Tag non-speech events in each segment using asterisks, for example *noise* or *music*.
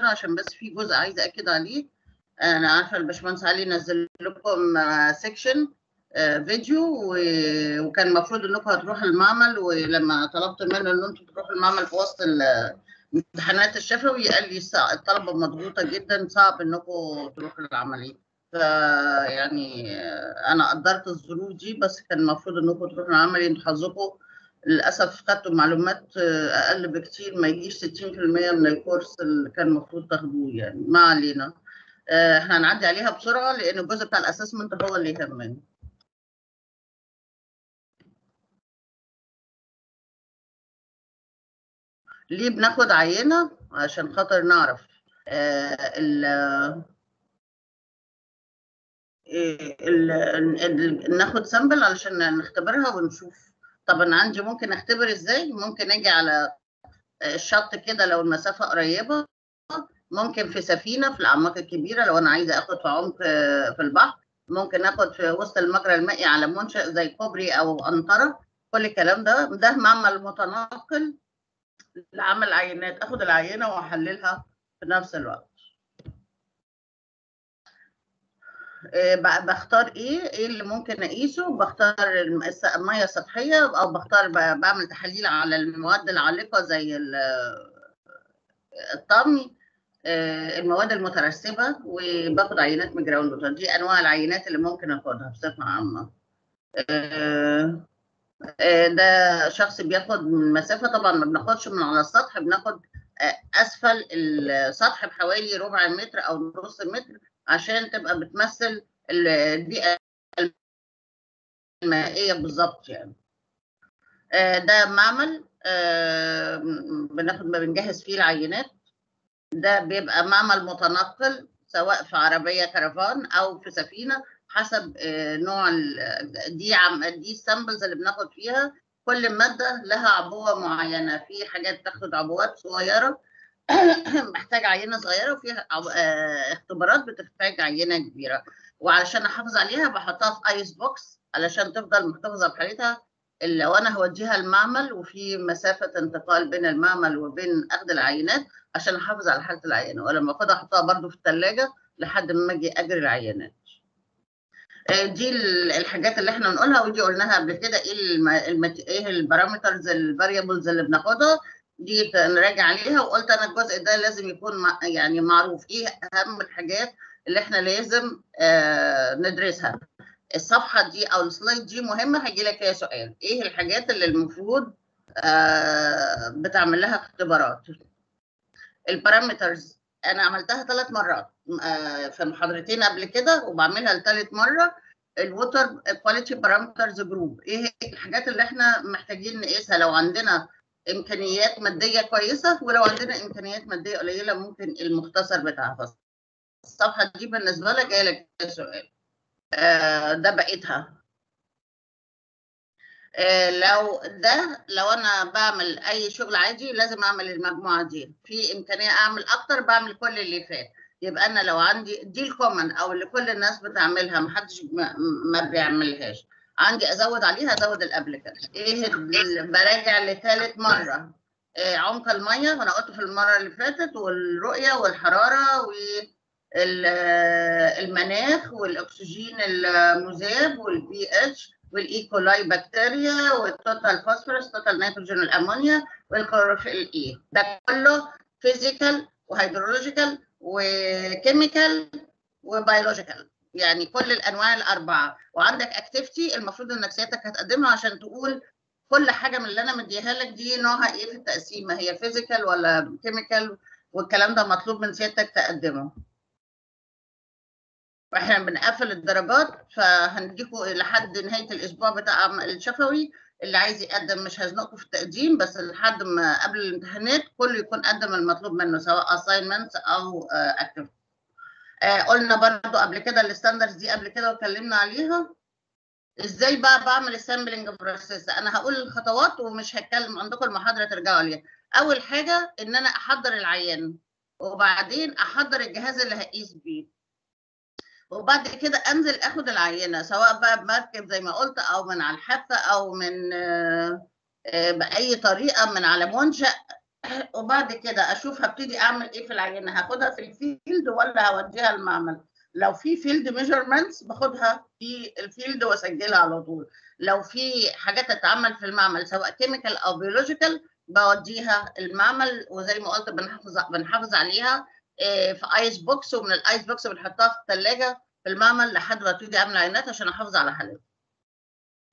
عشان بس في جزء عايزه أكد عليه. أنا عارفة الباشمهندس علي نزل لكم section فيديو و- وكان المفروض إنكم هتروحوا المعمل ولما طلبت منه إن أنتم تروحوا المعمل في وسط ال- امتحانات الشفوي قال لي الطلبة مضغوطة جدا صعب إنكم تروحوا العملية. فيعني أنا قدرت الظروف دي بس كان المفروض إنكم تروحوا العملي أنتوا حظكم للأسف خدتوا معلومات أقل بكتير ما يجيش 60% من ال course اللي كان المفروض تاخدوه يعني. ما علينا. آه، إحنا هنعدي عليها بسرعة لأن الجزء بتاع الأسسمنت هو اللي يهمنا. ليه بناخد عينة؟ عشان خاطر نعرف. آه، ال- ناخد سامبل علشان نختبرها ونشوف. طب أنا عندي ممكن أختبر إزاي؟ ممكن أجي على الشط كده لو المسافة قريبة. ممكن في سفينة في الأعماق الكبيرة لو أنا عايزة آخد في عمق آه، في البحر. ممكن آخد في وسط المجرى المائي على منشأ زي كوبري أو قنطره كل الكلام ده ده معمل متنقل لعمل عينات. آخد العينة وأحللها في نفس الوقت إيه ب- بختار إيه؟ إيه اللي ممكن اقيسه؟ بختار المية السطحية أو بختار بعمل تحاليل على المواد العالقة زي ال- الطمي آه، المواد المترسبة وباخد عينات من جراوند دي انواع العينات اللي ممكن اخدها بصفة عامة. آه، آه، ده شخص بياخد من مسافة طبعا ما بناخدش من على السطح بناخد آه، أسفل السطح بحوالي ربع متر أو نص متر عشان تبقى بتمثل ال- البيئة المائية بالظبط يعني. آه، ده معمل آه، بناخد ما بنجهز فيه العينات. ده بيبقى معمل متنقل سواء في عربية كرفان أو في سفينة حسب آه، نوع دي عم دي السامبلز اللي بناخد فيها. كل مادة لها عبوة معينة في حاجات تاخد عبوات صغيرة *coughs* محتاج عينة صغيرة وفي عب- آه، اختبارات بتحتاج عينة كبيرة. وعلشان أحافظ عليها بحطها في ice box علشان تفضل محتفظة بحالتها لو أنا هوديها المعمل وفي مسافة انتقال بين المعمل وبين أخذ العينات عشان أحافظ على حالة العينة. ولما أخدها أحطها برضو في الثلاجه لحد ما أجي أجري العينات. آه، دي ال- الحاجات اللي إحنا بنقولها ودي قلناها قبل كده. إيه الم... إيه ال parameters ال variables اللي بناخدها؟ دي نراجع عليها وقلت أنا الجزء ده لازم يكون. يعني معروف. إيه أهم الحاجات اللي إحنا لازم آه ندرسها؟ الصفحة دي أو ال slide دي مهمة هيجي لك فيها سؤال. إيه الحاجات اللي المفروض آه بتعمل لها اختبارات؟ ال parameters. أنا عملتها ثلاث مرات آه في محاضرتين قبل كده وبعملها لثالث مرة. ال water quality parameters group إيه الحاجات اللي إحنا محتاجين نقيسها؟ لو عندنا إمكانيات مادية كويسة ولو عندنا إمكانيات مادية قليلة ممكن المختصر بتاعها الصفحة دي بالنسبة لك جاي لك سؤال. آه ده بقيتها. آه لو ده لو أنا بعمل أي شغل عادي لازم أعمل المجموعة دي. في إمكانية أعمل أكتر بعمل كل اللي فات. يبقى أنا لو عندي دي الكومن أو اللي كل الناس بتعملها محدش ما, ما بيعملهاش. عندي أزود عليها أزود اللي قبل كده. إيه براجع لثالث مرة؟ آه عمق المية أنا قلت في المرة اللي فاتت والرؤية والحرارة والمناخ والأكسجين المذاب وال pH وال E. coli بكتيريا وال total phosphorus total nitrogen الامونيا وال chlorophyll a ده كله physical و hydrological و chemical و biological يعني كل الأنواع الأربعة. وعندك activity المفروض إنك سيادتك هتقدمها عشان تقول كل حاجة من اللي أنا مديها لك دي نوعها إيه في التقسيمه هي physical ولا chemical والكلام ده مطلوب من سيادتك تقدمه. وإحنا بنقفل الدرجات فهنديكم لحد نهاية الأسبوع بتاع الشفوي اللي عايز يقدم مش هزنقكم في التقديم بس لحد ما قبل الامتحانات كله يكون قدم المطلوب منه سواء assignment أو آه قلنا برضو قبل كده ال standards دي قبل كده واتكلمنا عليها. إزاي بقى بعمل ال sampling process أنا هقول الخطوات ومش هتكلم عندكم المحاضرة ترجعوا عليها أول حاجة إن أنا أحضر العينات وبعدين أحضر الجهاز اللي هقيس بيه. وبعد كده أنزل أخد العينة سواء بقى بمركب زي ما قلت أو من على الحافة أو من بأي طريقة من على منشأ. *coughs* وبعد كده أشوف هبتدي أعمل إيه في العينة. هاخدها في ال field ولا هوديها المعمل؟ لو في field measurements باخدها في ال field وأسجلها على طول. لو في حاجات تتعمل في المعمل سواء chemical أو biological بوديها المعمل وزي ما قلت بنحافظ بنحافظ عليها في ice box ومن ال ice box بنحطها في الثلاجه في المعمل لحد ما ابتدي أعمل عينات عشان أحافظ على حالتها.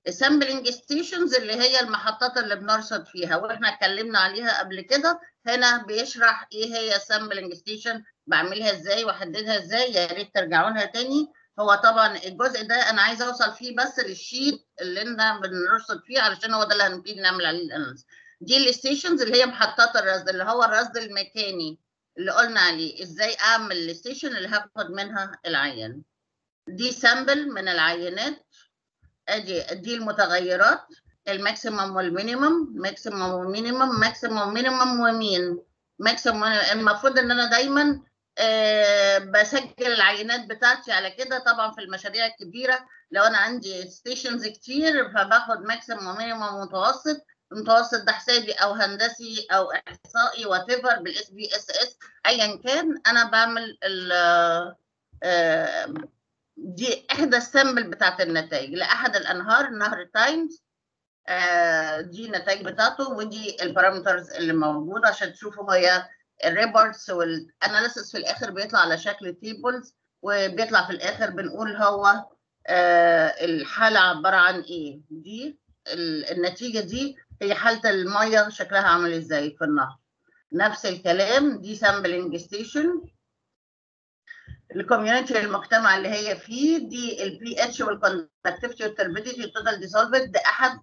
ال sampling stations اللي هي المحطات اللي بنرصد فيها وإحنا اتكلمنا عليها قبل كده هنا بيشرح إيه هي ال sampling station بعملها إزاي واحددها إزاي يا ريت ترجعوا لها تاني. هو طبعا الجزء ده أنا عايزه أوصل فيه بس لل sheet اللي إحنا بنرصد فيه علشان هو ده اللي هنبتدي نعمل عليه ال analysis. دي ال stations اللي هي محطات الرصد اللي هو الرصد المكاني اللي قلنا عليه. إزاي أعمل ال station اللي هاخد منها العينات؟ دي sample من العينات ادي دي المتغيرات الماكسيمم والمينيمم ماكسيمم ومينيمم ماكسيمم ومينيمم ومين. ماكسيمم المفروض إن أنا دايما أه بسجل العينات بتاعتي على كده. طبعا في المشاريع الكبيرة لو أنا عندي stations كتير فباخد maximum و minimum ومتوسط المتوسط ده حسابي أو هندسي أو إحصائي whatever بال SPSS ايا كان. أنا بعمل ال أه دي إحدى ال sample بتاعت النتائج. لأحد الأنهار نهر تايمز آه دي النتائج بتاعته ودي ال parameters اللي موجودة عشان تشوفوا هي ال reports وال analysis في الآخر بيطلع على شكل tables وبيطلع في الآخر بنقول هو آه الحالة عبارة عن إيه. دي النتيجة دي هي حالة المية شكلها عامل إزاي في النهر. نفس الكلام دي sampling station ال community المجتمع اللي هي فيه دي ال pH وال conductivity وال turbidity وال total dissolved ده أحد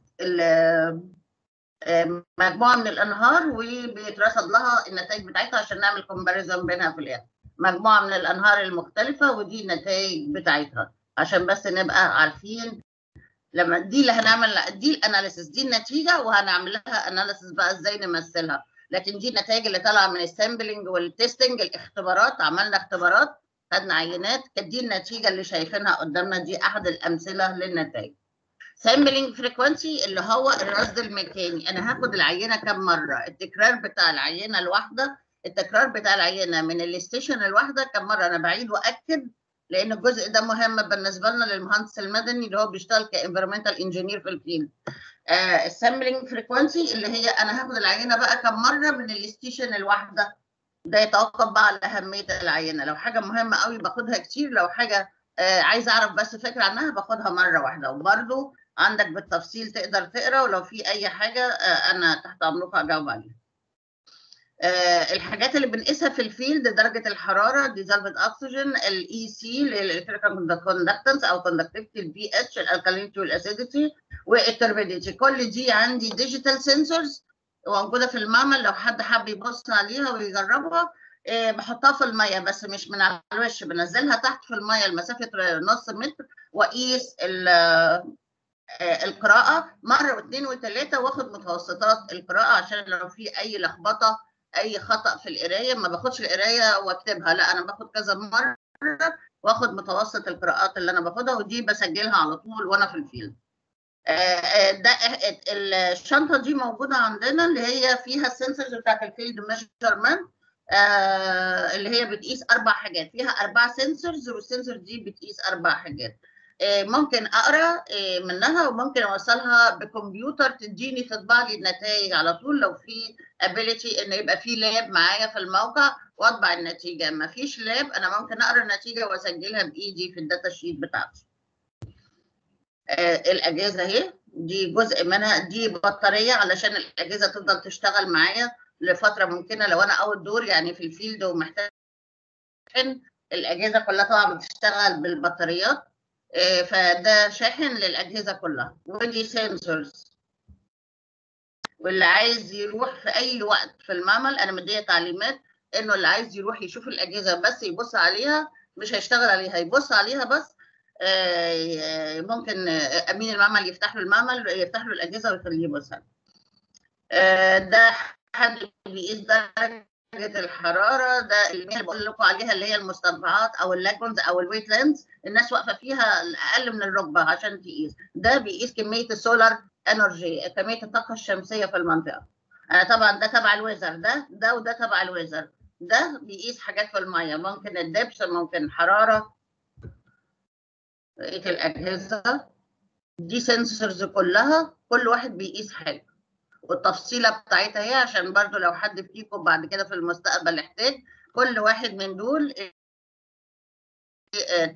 مجموعة من الأنهار وبيترصد لها النتائج بتاعتها عشان نعمل comparison بينها في الآخر. مجموعة من الأنهار المختلفة ودي النتائج بتاعتها عشان بس نبقى عارفين. لما دي اللي هنعمل دي ال analysis دي النتيجة وهنعمل لها analysis بقى إزاي نمثلها. لكن دي النتائج اللي طالعة من ال sampling وال testing الاختبارات عملنا اختبارات خدنا عينات كانت دي النتيجة اللي شايفينها قدامنا دي أحد الأمثلة للنتائج. sampling frequency اللي هو الرصد الميكاني. أنا هاخد العينة كم مرة؟ التكرار بتاع العينة الواحدة التكرار بتاع العينة من ال station الواحدة كم مرة؟ أنا بعيد وأكد لأن الجزء ده مهم بالنسبة لنا للمهندس المدني اللي هو بيشتغل ك environmental engineer في ال field. آه ال sampling frequency اللي هي أنا هاخد العينة بقى كم مرة من ال station الواحدة؟ ده يتوقف بقى على أهمية العينة. لو حاجة مهمة قوي باخدها كتير لو حاجة آه عايزه أعرف بس فكرة عنها باخدها مرة واحدة. وبرده عندك بالتفصيل تقدر تقرا ولو في أي حاجة آه أنا تحت أمرك هجاوب عليها. آه الحاجات اللي بنقيسها في ال field درجة الحرارة dissolved oxygen ال EC ال electrical conductance أو conductivity ال pH ال alkalinity وال acidity وال turbidity كل دي عندي digital sensors موجودة في المعمل لو حد حب يبص عليها ويجربها إيه بحطها في المية بس مش من على الوش بنزلها تحت في المية لمسافة نص متر وأقيس القراءة مرة واثنين وثلاثه وآخد متوسطات القراءة عشان لو في أي لخبطة أي خطأ في القراية ما باخدش القراية وأكتبها لأ أنا باخد كذا مرة وآخد متوسط القراءات اللي أنا باخدها ودي بسجلها على طول وأنا في الفيلد ده الشنطة دي موجودة عندنا اللي هي فيها ال sensors بتاعت ال field measurement اللي هي بتقيس أربع حاجات. فيها أربع sensors وال sensor دي بتقيس أربع حاجات. ممكن أقرأ منها وممكن أوصلها بكمبيوتر تديني تطبع لي النتائج على طول لو في ability إن يبقى في lab معايا في الموقع وأطبع النتيجة. ما فيش lab أنا ممكن أقرأ النتيجة وأسجلها بإيدي في ال data sheet بتاعتي. الأجهزة اهي. دي جزء منها دي بطارية علشان الأجهزة تفضل تشتغل معايا لفترة ممكنة. لو أنا اول دور يعني في ال field ومحتاج الأجهزة كلها طبعا بتشتغل بالبطاريات. فده شاحن للأجهزة كلها. ودي sensors واللي عايز يروح في أي وقت في المعمل أنا مدية تعليمات إنه اللي عايز يروح يشوف الأجهزة بس يبص عليها مش هيشتغل عليها يبص عليها بس ممكن أمين المعمل يفتح له المعمل يفتح له الأجهزة ويخليه يبص ده حد بيقيس درجه الحرارة ده اللي بقول لكم عليها اللي هي المستنقعات أو ال lagoons أو ال wetlands الناس واقفة فيها أقل من الركبة عشان تقيس. ده بيقيس كمية ال solar energy كمية الطاقة الشمسية في المنطقة. أنا طبعا ده تبع ال weather ده ده وده تبع ال weather. ده بيقيس حاجات في المية ممكن الدبس ممكن حرارة. بقيه الأجهزة دي سنسورز كلها كل واحد بيقيس حاجة والتفصيلة بتاعتها هي عشان برضو لو حد فيكم بعد كده في المستقبل احتاج كل واحد من دول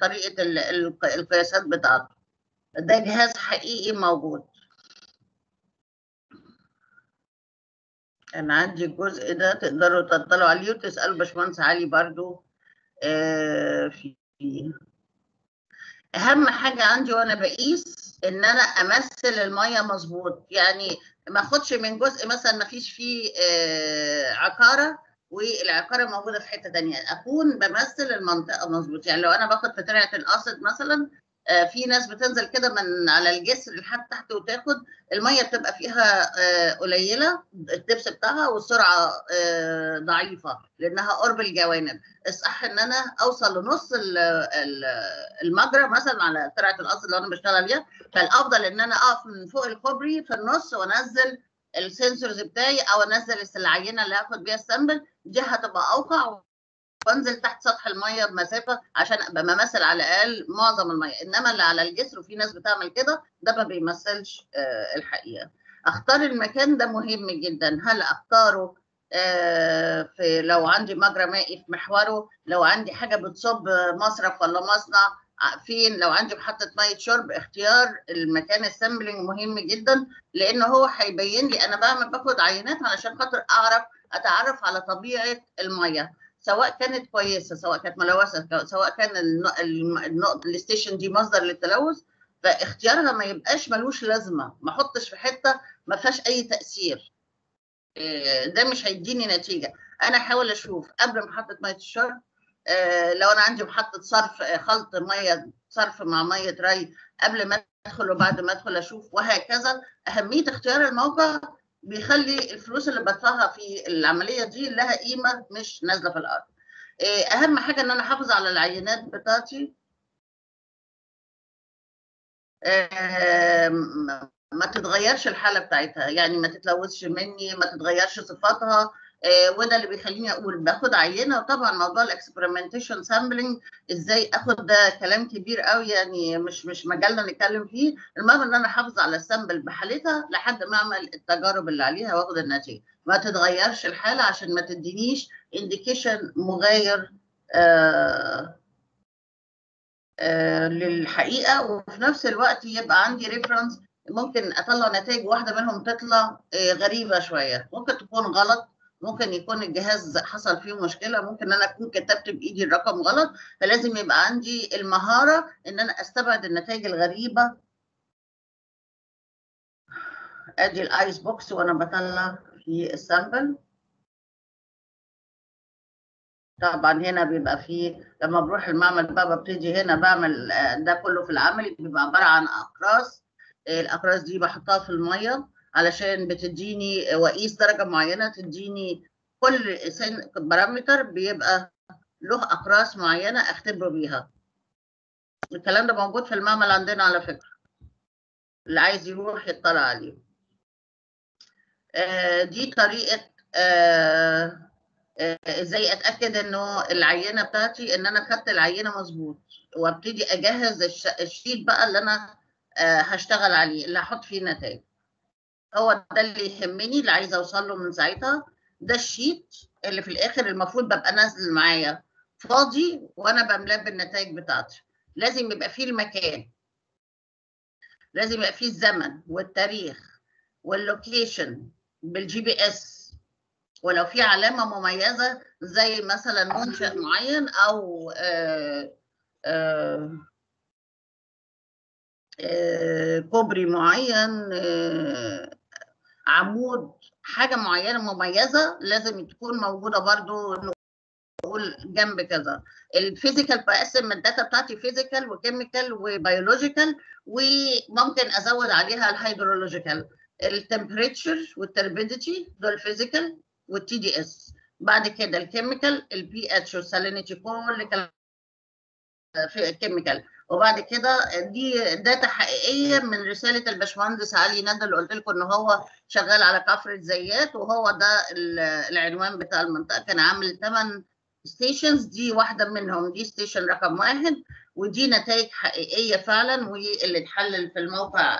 طريقة القياسات بتاعته. ده جهاز حقيقي موجود. أنا عندي الجزء ده تقدروا تطلعوا عليه وتسألوا باشمهندس علي برضو آه في أهم حاجة عندي وأنا بقيس إن أنا أمثل المية مظبوط. يعني ما أخدش من جزء مثلا ما فيش فيه آه عقارة والعقارة موجودة في حتة ثانية أكون بمثل المنطقة مظبوط. يعني لو أنا باخد في ترعه القصد مثلا في ناس بتنزل كده من على الجسر لحد تحت وتاخد المية بتبقى فيها آه قليلة ال depth بتاعها والسرعة آه ضعيفة لأنها قرب الجوانب. الصح إن أنا أوصل لنص المجرى مثلا على ترعه القصد اللي أنا بشتغل بيها فالأفضل إن أنا أقف من فوق الكوبري في النص وأنزل ال sensors بتاعي أو أنزل العينه اللي هاخد بيها ال sample دي هتبقى أوقع وانزل تحت سطح المية بمسافة عشان أبقى ممثل على الأقل معظم المية إنما اللي على الجسر وفي ناس بتعمل كده ده ما بيمثلش آه الحقيقة. أختار المكان ده مهم جدا. هل أختاره؟ آه في لو عندي مجرى مائي في محوره لو عندي حاجة بتصب مصرف ولا مصنع فين؟ لو عندي محطة مية شرب اختيار المكان. ال sampling مهم جدا لأن هو هيبين لي أنا بعمل باخد عينات علشان خاطر أعرف أتعرف على طبيعة المية. سواء كانت كويسة سواء كانت ملوثة سواء كان النقطه ال station دي مصدر للتلوث فاختيارها ما يبقاش ملوش لازمة ما احطش في حتة ما فيهاش أي تأثير. ده مش هيديني نتيجة. أنا أحاول أشوف قبل محطه مية الشرب لو أنا عندي محطة صرف خلط مية صرف مع مية ري قبل ما أدخل وبعد ما أدخل أشوف وهكذا. أهمية اختيار الموقع بيخلي الفلوس اللي بدفعها في العملية دي لها قيمة مش نازلة في الأرض. أهم حاجة إن أنا أحافظ على العينات بتاعتي. ما تتغيرش الحالة بتاعتها. يعني ما تتلوثش مني ما تتغيرش صفاتها. وده اللي بيخليني أقول باخد عينة. وطبعا موضوع ال experimentation sampling إزاي آخد ده كلام كبير قوي يعني مش مش مجالنا نتكلم فيه. المهم إن أنا أحافظ على ال sample بحالتها لحد ما أعمل التجارب اللي عليها وأخد النتيجة. ما تتغيرش الحالة عشان ما تدينيش indication مغاير آه آه للحقيقة. وفي نفس الوقت يبقى عندي reference ممكن أطلع نتائج واحدة منهم تطلع آه غريبة شوية. ممكن تكون غلط ممكن يكون الجهاز حصل فيه مشكلة ممكن أنا أكون كتبت بإيدي الرقم غلط فلازم يبقى عندي المهارة إن أنا أستبعد النتائج الغريبة. أدي ال ice box وأنا بطلع في ال sample. طبعا هنا بيبقى فيه لما بروح المعمل بقى ببتدي هنا بعمل ده كله في العمل بيبقى عبارة عن أقراص. الأقراص دي بحطها في المية. علشان بتديني واقيس درجة معينة تديني كل بارامتر بيبقى له أقراص معينة أختبره بيها. الكلام ده موجود في المعمل عندنا على فكرة. اللي عايز يروح يطلع عليه. آه دي طريقة آه إزاي أتأكد إنه العينة بتاعتي إن أنا خدت العينة مظبوط. وأبتدي أجهز ال sheet بقى اللي أنا آه هشتغل عليه اللي هحط فيه النتائج. هو ده اللي يهمني اللي عايزة أوصل له من ساعتها. ده ال sheet اللي في الآخر المفروض ببقى نازل معايا فاضي وأنا بملاه بالنتائج بتاعتي. لازم يبقى فيه المكان. لازم يبقى فيه الزمن والتاريخ وال location بال GPS ولو في علامة مميزة زي مثلا منشأ معين أو آآ آآ آآ كوبري معين عمود حاجة معينة مميزة لازم تكون موجودة برضو نقول جنب كذا ال physical بقسم ال data بتاعتي physical و chemical و biological وممكن أزود عليها ال hydrological ال temperature وال turbidity دول physical وال TDS بعد كده ال chemical ال pH وال salinity كل في ال chemical وبعد كده دي data حقيقية من رسالة الباشمهندس علي ندى اللي قلت لكم إن هو شغال على كفر الزيات وهو ده العنوان بتاع المنطقة. كان عامل 8 stations دي واحدة منهم. دي station رقم واحد ودي نتائج حقيقية فعلا واللي اتحلل في الموقع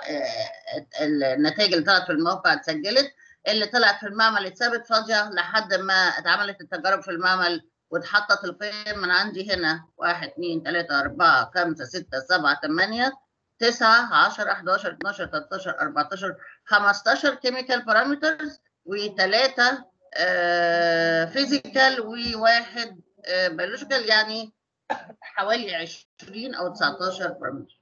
النتائج اللي طلعت في الموقع اتسجلت. اللي طلعت في المعمل اتثبت فاضيه لحد ما اتعملت التجارب في المعمل واتحطت القيم من عندي هنا. 1 2 3 4 5 6 7 8 9 10 11 12 13 14 15 chemical parameters وثلاثه physical وواحد بيولوجيكال يعني حوالي 20 أو 19 بارامتر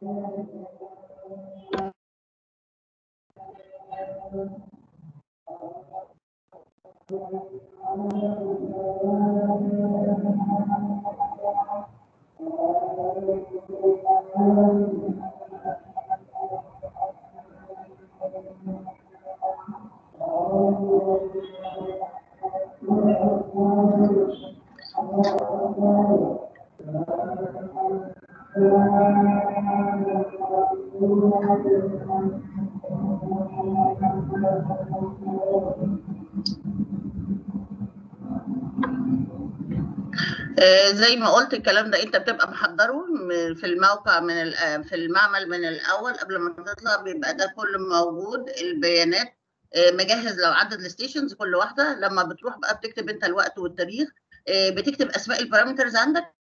زي ما قلت الكلام ده أنت بتبقى محضره في الموقع من في المعمل من الأول قبل ما تطلع بيبقى ده كله موجود البيانات مجهز لو عدد ال stations كل واحدة لما بتروح بقى بتكتب أنت الوقت والتاريخ بتكتب أسماء ال parameters عندك.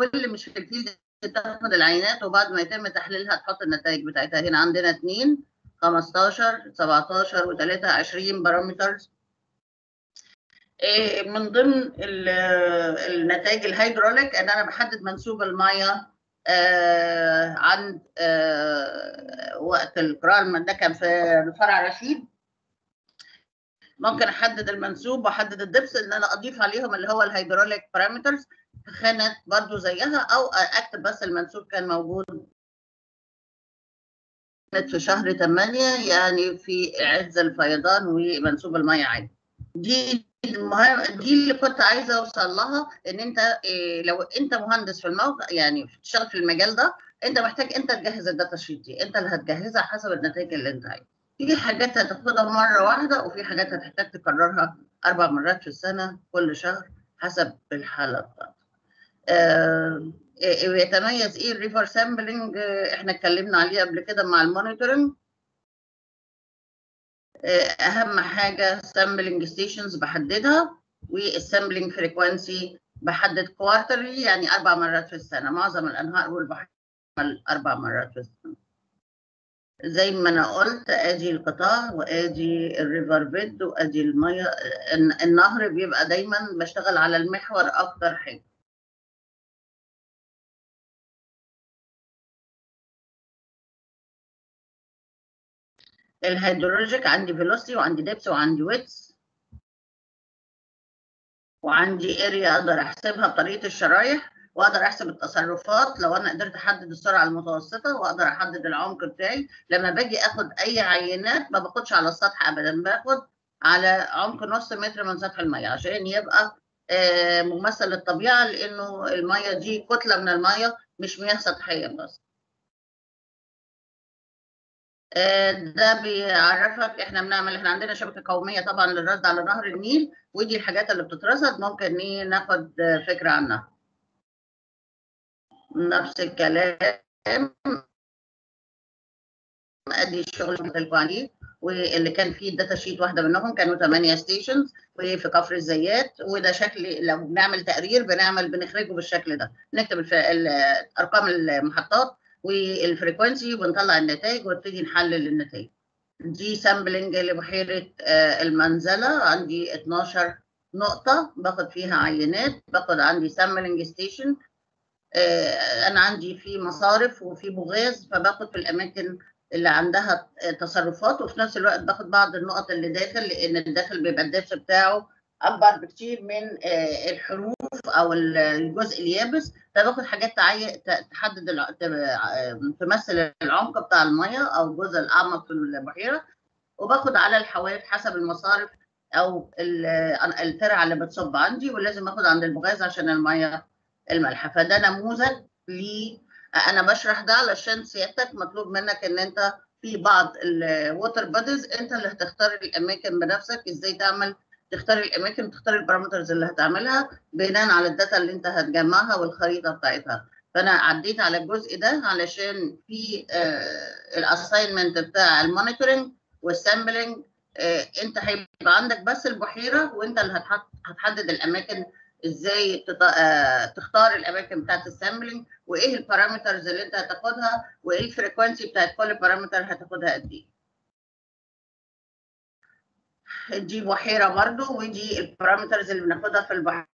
واللي مش في ال field تاخد العينات وبعد ما يتم تحليلها تحط النتائج بتاعتها. هنا عندنا اثنين 15 17 و3 20 parameters من ضمن النتائج الهيدروليك إن أنا بحدد منسوب المية عند وقت القراءه ده كان في فرع رشيد ممكن أحدد المنسوب وأحدد ال depth ان أنا أضيف عليهم اللي هو ال hydraulic parameters في خانه برضو زيها أو أكتب بس المنسوب كان موجود كانت في شهر 8 يعني في عز الفيضان ومنسوب المية عالي دي المهم دي اللي كنت عايزة أوصل لها إن أنت إيه لو أنت مهندس في الموقع يعني بتشتغل في المجال ده أنت محتاج أنت تجهز ال data sheet دي أنت اللي هتجهزها حسب النتائج اللي أنت عايزها. في حاجات هتاخدها مرة واحدة وفي حاجات هتحتاج تكررها أربع مرات في السنة كل شهر حسب الحالة بتاعتك. آه يتميز إيه ال river sampling إحنا اتكلمنا عليه قبل كده مع ال monitoring. اهم حاجة sampling stations بحددها وال sampling frequency بحدد quarterly يعني أربع مرات في السنة. معظم الأنهار والبحر أربع مرات في السنة. زي ما أنا قلت ادي القطاع وادي ال river bed وادي المية. النهر بيبقى دايما بشتغل على المحور أكتر حاجة. ال hydrologic عندي velocity وعندي depth وعندي width وعندي area أقدر أحسبها بطريقة الشرايح وأقدر أحسب التصرفات لو أنا قدرت أحدد السرعة المتوسطة وأقدر أحدد العمق بتاعي. لما باجي آخد أي عينات ما باخدش على السطح ابدا باخد على عمق نص متر من سطح المية عشان يبقى ممثل للطبيعة لأنه المية دي كتلة من المية مش مياه سطحية بس. ده بيعرفك إحنا بنعمل إحنا عندنا شبكة قومية طبعا للرصد على نهر النيل ودي الحاجات اللي بتترصد ممكن ناخد فكرة عنها نفس الكلام ادي الشغل اللي عليه واللي كان فيه ال data sheet واحدة منهم كانوا 8 stations وفي كفر الزيات وده شكل لو بنعمل تقرير بنعمل بنخرجه بالشكل ده نكتب. ارقام المحطات وال frequency وبنطلع النتائج ونبتدي نحلل النتائج. دي sampling لبحيره المنزلة. عندي 12 نقطة باخد فيها عينات. باخد عندي sampling station أنا عندي في مصارف وفي بوغاز فباخد في الأماكن اللي عندها تصرفات وفي نفس الوقت باخد بعض النقط اللي داخل لأن الداخل بيبقى ال depth بتاعه أكبر بكتير من الحروف أو الجزء اليابس. فباخد حاجات تحدد تمثل العمق بتاع المية أو الجزء الأعمق في البحيرة. وباخد على الحواف حسب المصارف أو الترعة اللي بتصب عندي ولازم آخد عند البغاز عشان المية المالحه فده نموذج ل أنا بشرح ده علشان سيادتك. مطلوب منك إن أنت في بعض ال water bodies أنت اللي هتختار الأماكن بنفسك إزاي تعمل تختار الأماكن وتختار ال parameters اللي هتعملها بناء على ال data اللي انت هتجمعها والخريطة بتاعتها. فأنا عديت على الجزء ده علشان في آه ال assignment بتاع ال monitoring وال sampling آه انت هيبقى عندك بس البحيرة وانت اللي هتحدد الأماكن إزاي تختار الأماكن بتاعت ال sampling وإيه ال parameters اللي انت هتاخدها وإيه ال frequency بتاعت كل parameter هتاخدها قد إيه. دي بحيره برضو ودي البارامترز اللي بناخدها في البحيره